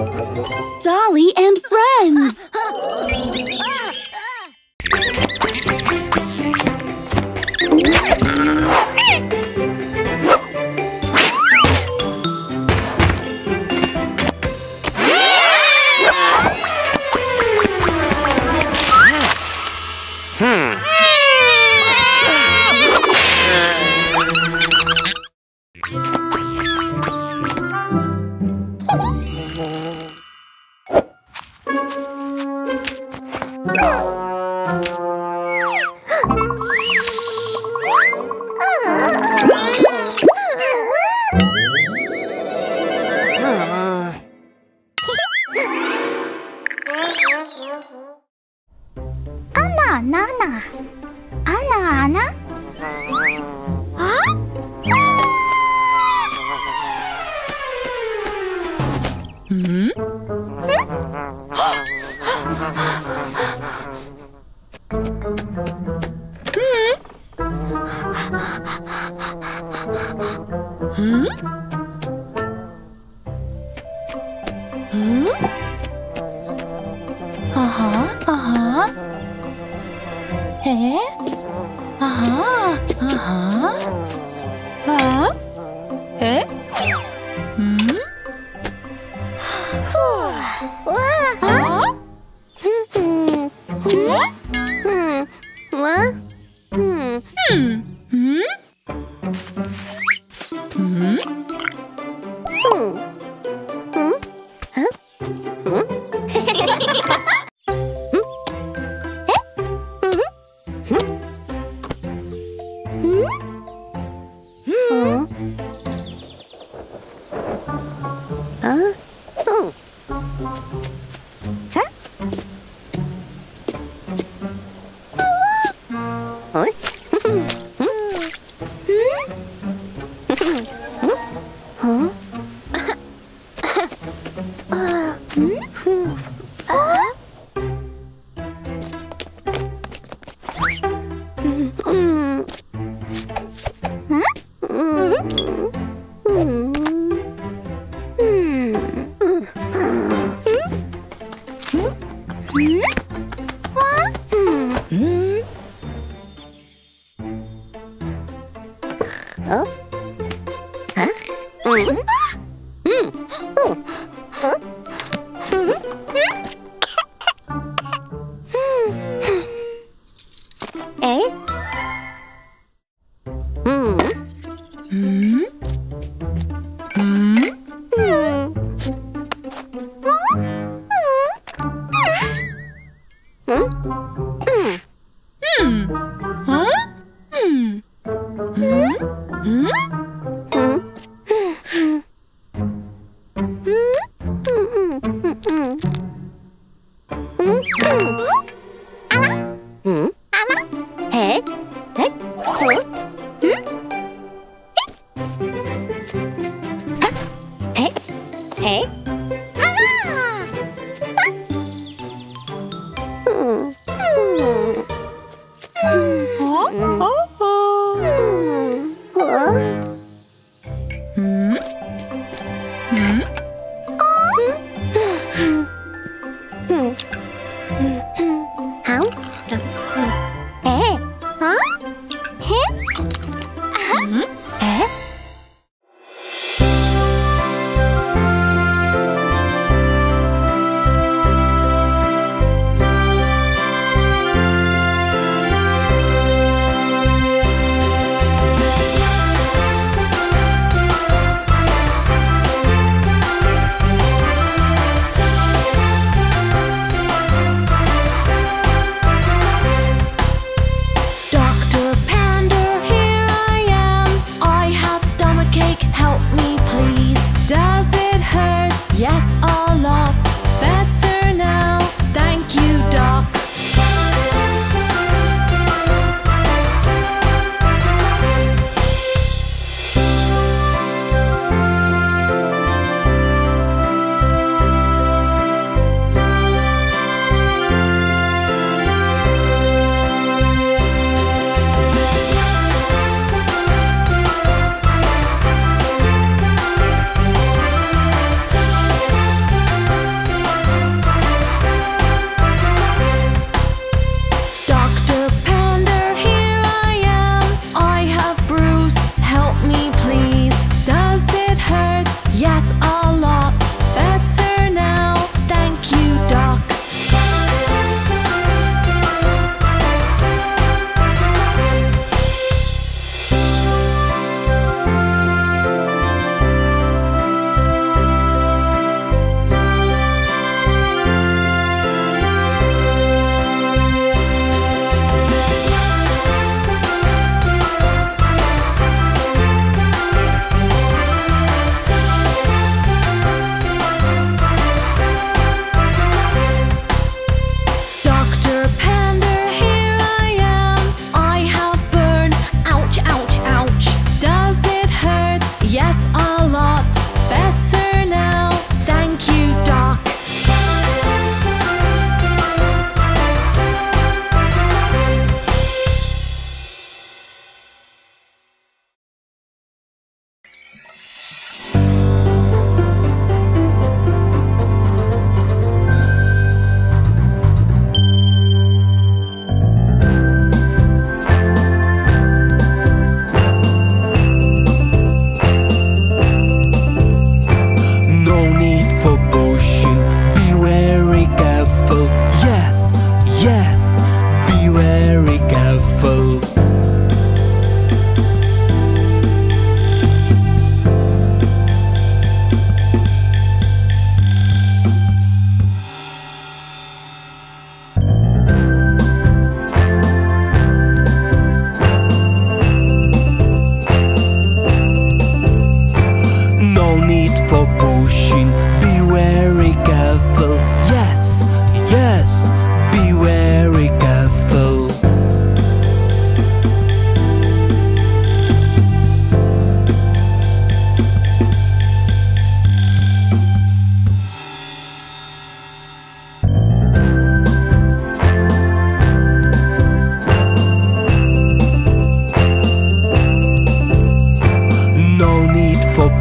Dolly and friends!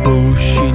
bullshit.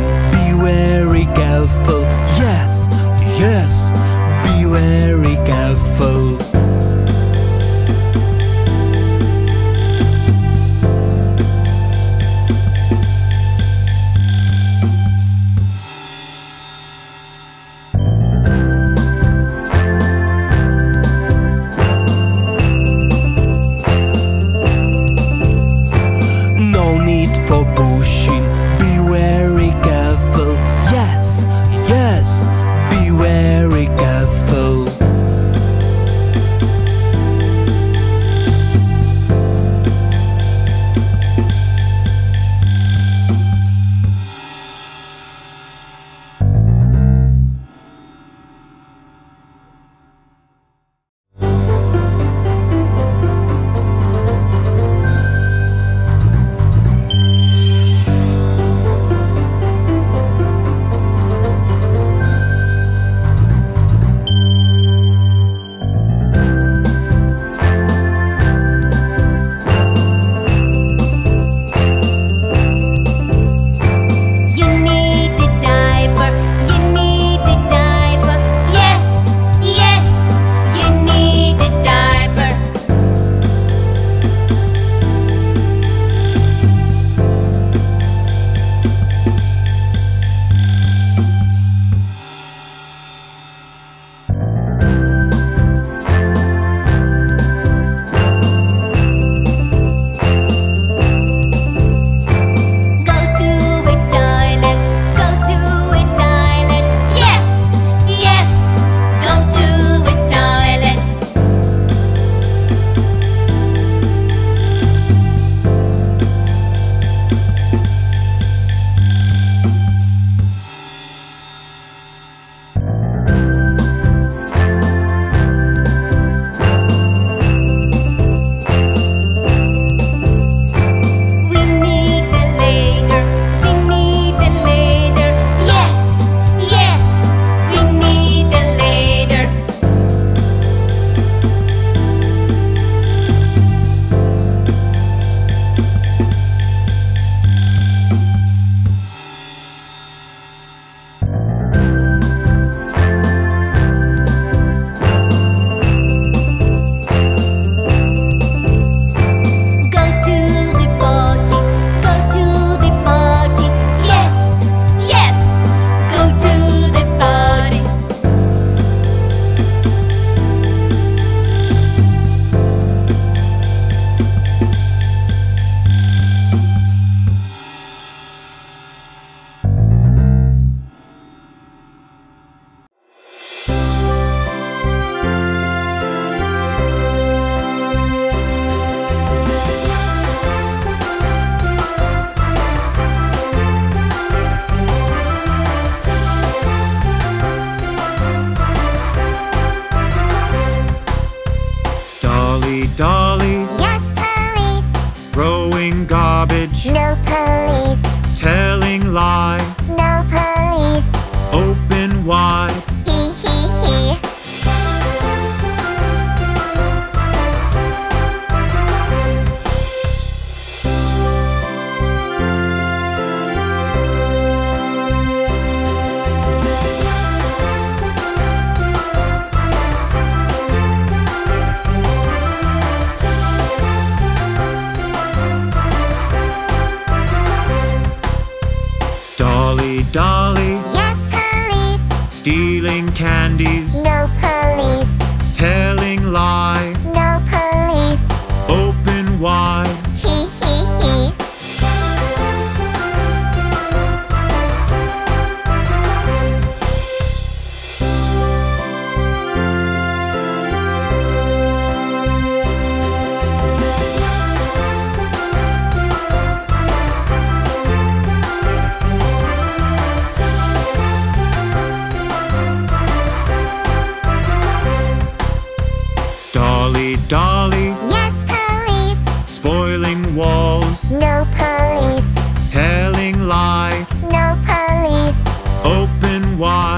Dolly. Yes, police. Spoiling walls. No police. Telling lie. No police. Open wide.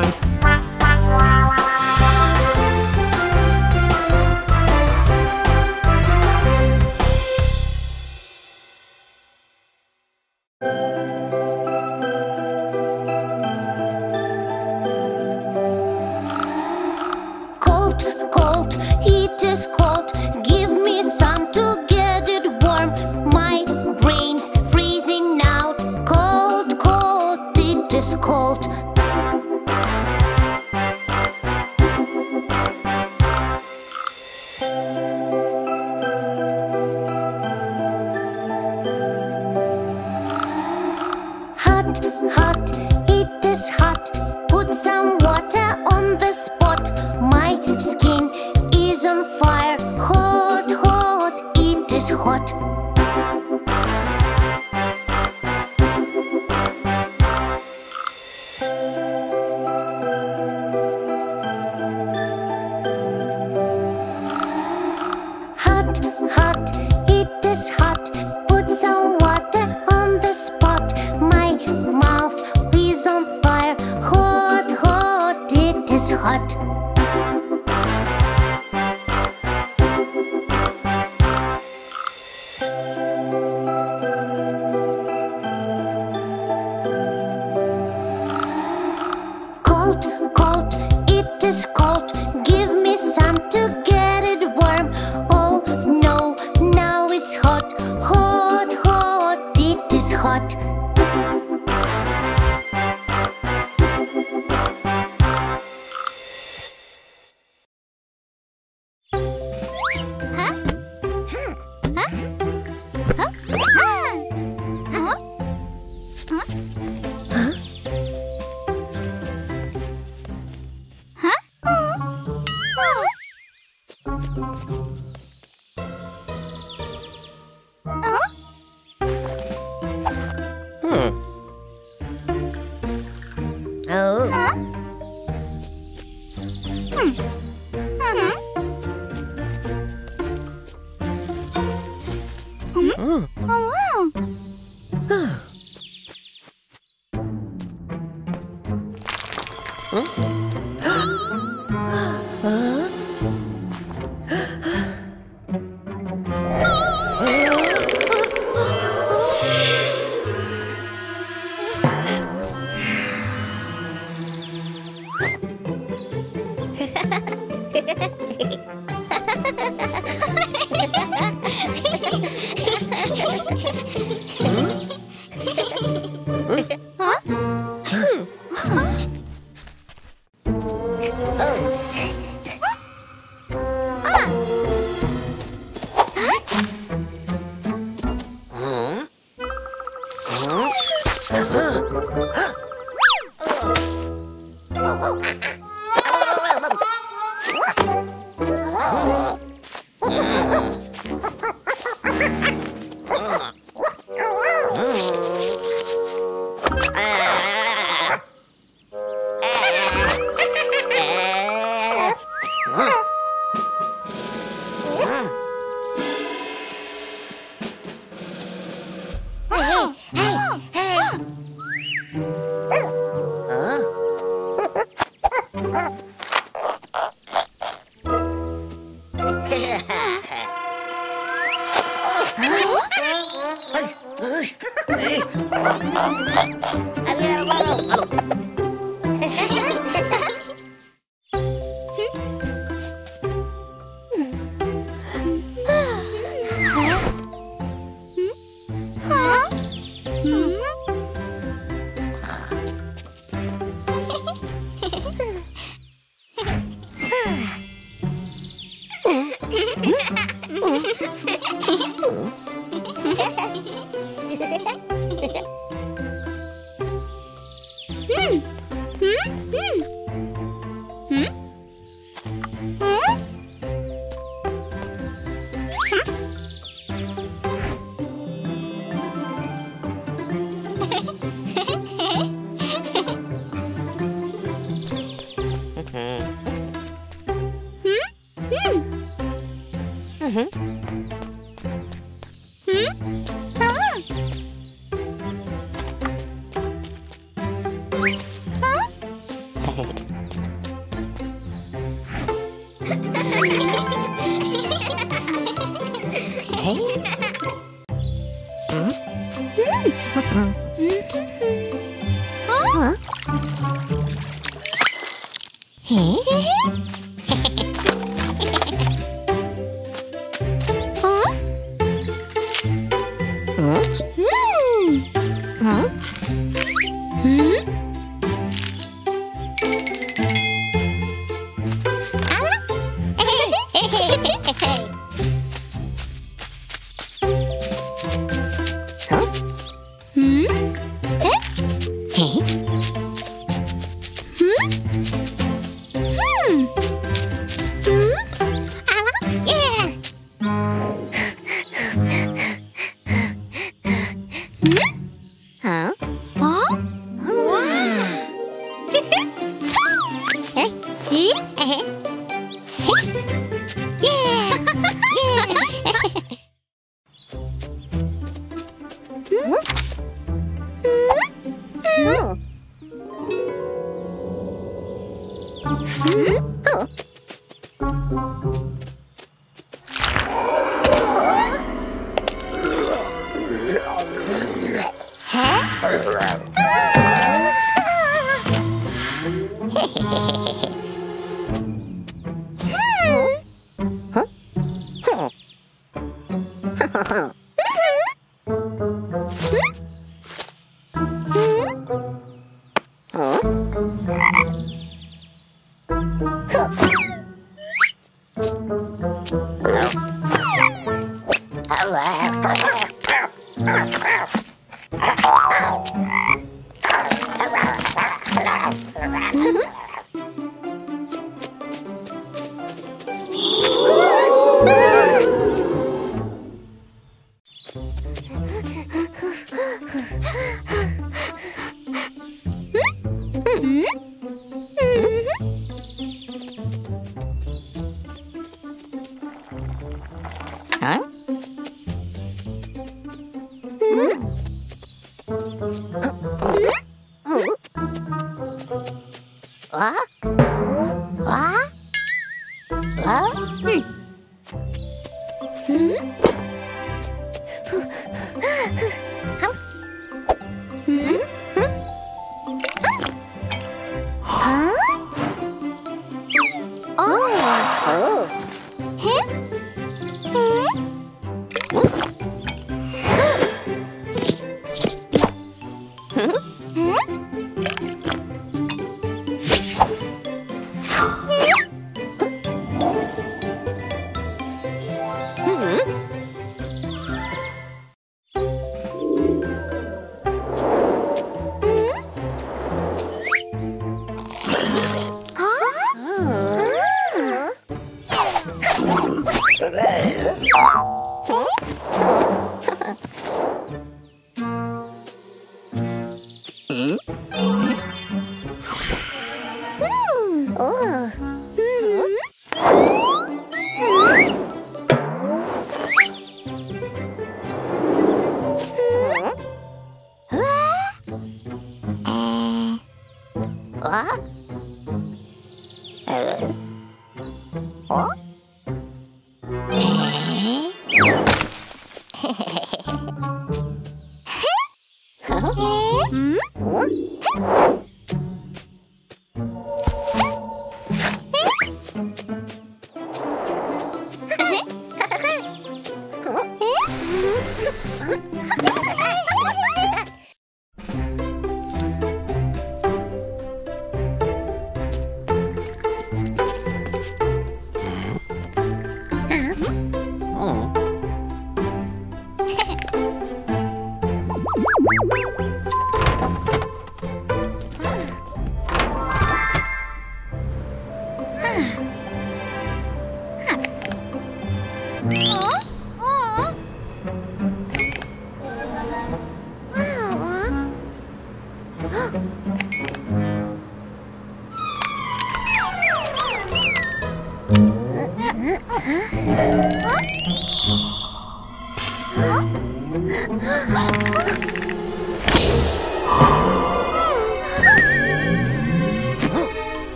What? Oh. 嗯？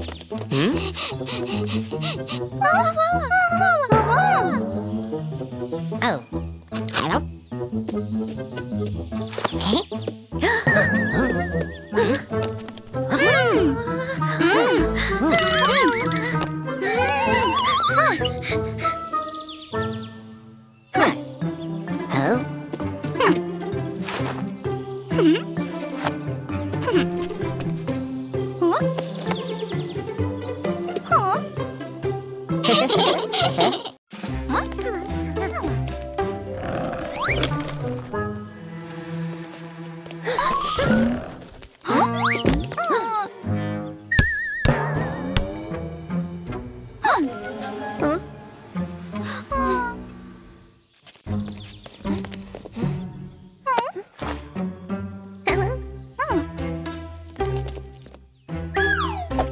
Hmm? Oh.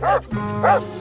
Huh? Huh?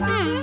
Uhum.